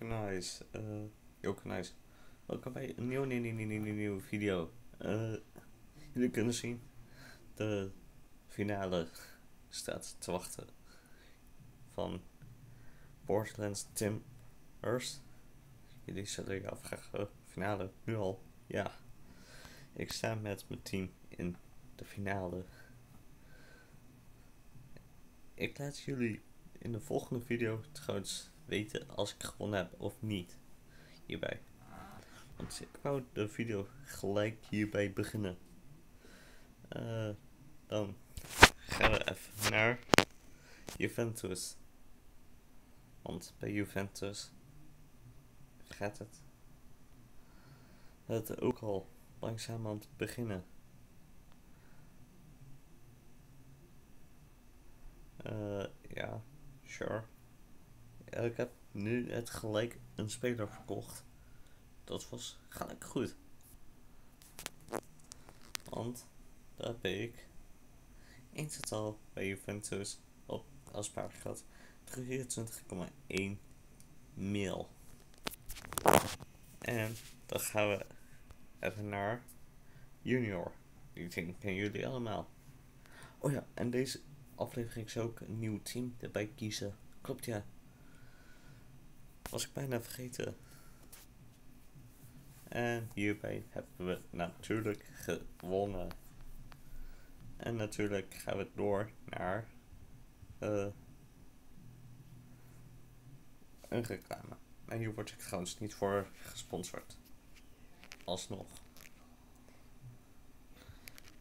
Jokenijs. Uh, Jokenijs. Welkom bij een nieuwe, nieuwe, nieuwe, nieuwe, nieuwe video. Uh, jullie kunnen zien, de finale staat te wachten van Borderlands Tim Hurst. Jullie zullen je afvragen, finale, nu al? Ja. Ik sta met mijn team in de finale. Ik laat jullie in de volgende video trouwens weten als ik gewonnen heb of niet. Hierbij. Want ik wou de video gelijk hierbij beginnen. Uh, dan gaan we even naar Juventus. Want bij Juventus gaat het, het ook al langzaam aan het beginnen. Uh, ja, sure. Ik heb nu het gelijk een speler verkocht. Dat was gelijk goed. Want daar heb ik in totaal bij Juventus op als gehad 23,1 mil. En dan gaan we even naar Junior. Die kennen jullie allemaal. Oh ja, en deze aflevering zou ik een nieuw team erbij kiezen. Klopt ja. Was ik bijna vergeten. En hierbij hebben we natuurlijk gewonnen. En natuurlijk gaan we door naar uh, een reclame. En hier word ik trouwens niet voor gesponsord. Alsnog.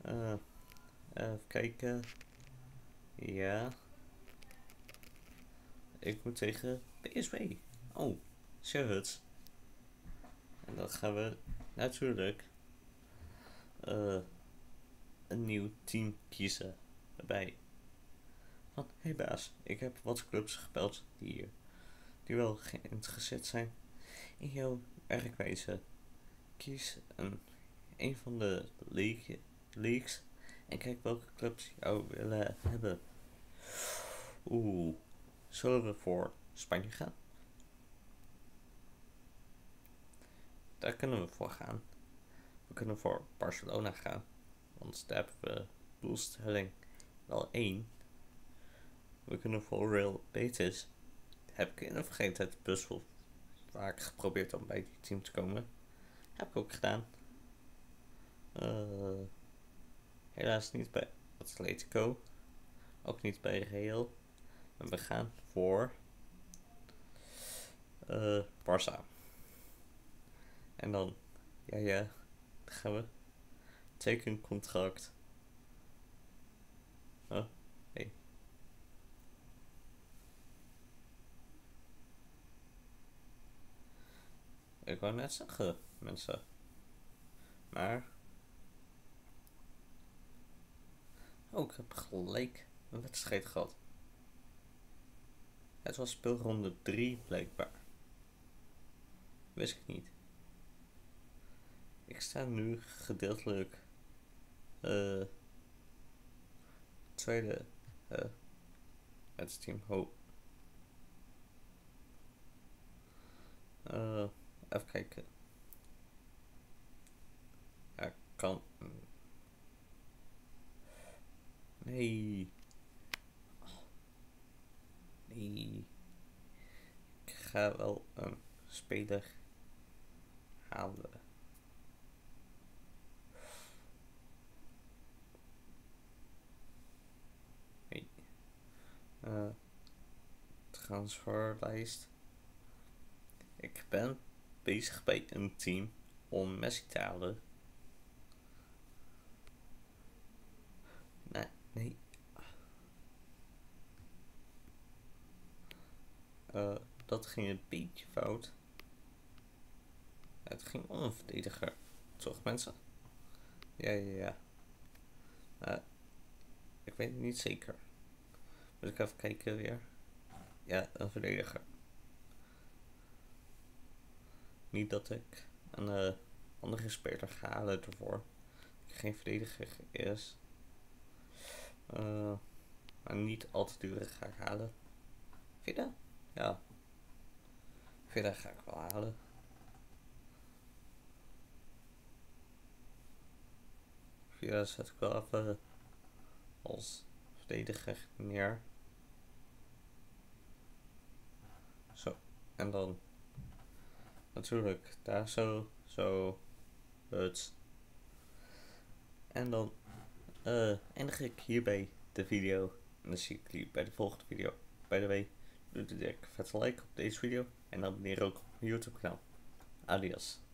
Uh, even kijken. Ja. Ik moet tegen PSV. Oh, Sherhuts. En dan gaan we natuurlijk uh, een nieuw team kiezen. Bij. Van, hey baas, ik heb wat clubs gebeld die, die wel geïnteresseerd zijn in jouw werkwijze. Kies een, een van de leagues en kijk welke clubs jou willen hebben. Oeh, zullen we voor Spanje gaan? Daar kunnen we voor gaan. We kunnen voor Barcelona gaan. Want daar hebben we doelstelling wel één. We kunnen voor Real Betis. Heb ik in de vergeten best wel vaak geprobeerd om bij die team te komen. Heb ik ook gedaan. Uh, helaas niet bij Atletico. Ook niet bij Real. En we gaan voor uh, Barça. En dan, ja, ja, dan gaan we. Teken contract. Oh, hey. Ik wou net zeggen, mensen. Maar. Oh, ik heb gelijk een wedstrijd gehad. Het was speelronde 3 blijkbaar. Wist ik niet. Ik sta nu gedeeltelijk uh, tweede uh, het team Hoop. Uh, even kijken. Ja, kan. Nee. Nee. Ik ga wel een speler halen. uh, transferlijst. Ik ben bezig bij een team om Messi te halen. Nee. Uh, dat ging een beetje fout. Het ging om een verdediger. Toch mensen? Ja, ja, ja. Uh, ik weet het niet zeker. Moet ik even kijken weer. Ja, een verdediger. Niet dat ik een andere speler ga halen ervoor. Ik geen verdediger is. Uh, maar niet al te dure ga halen. Vind je dat? Ja. Verder ga ik wel halen. Via zet ik wel even als verdediger neer. Zo, en dan natuurlijk daar zo, zo, het. En dan uh, eindig ik hierbij de video. En dan zie ik jullie bij de volgende video. By the way, doe de vet like op deze video. En abonneer ook op mijn YouTube kanaal. Adios.